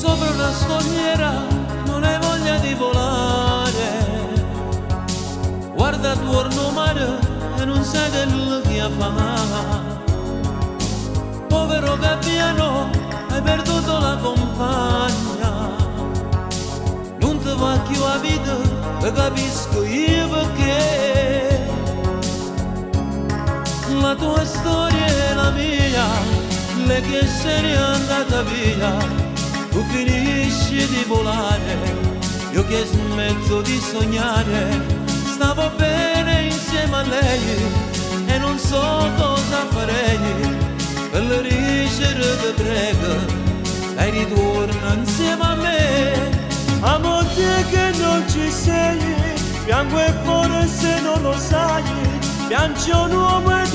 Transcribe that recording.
Sopra una scogliera non hai voglia di volare. Guarda attorno mare e non sai quello che fa. Povero gabbiano, hai perduto la compagna. Non ti va più a vita, e capisco io perché. La tua storia è la mia, lei che se n'è andata via tu finisci di volare, io che smetto di sognare, stavo bene insieme a lei e non so cosa farei. Per le ricere di prega, lei ritorna insieme a me. Amore che non ci sei, piango e forse non lo sai, piange un uomo ed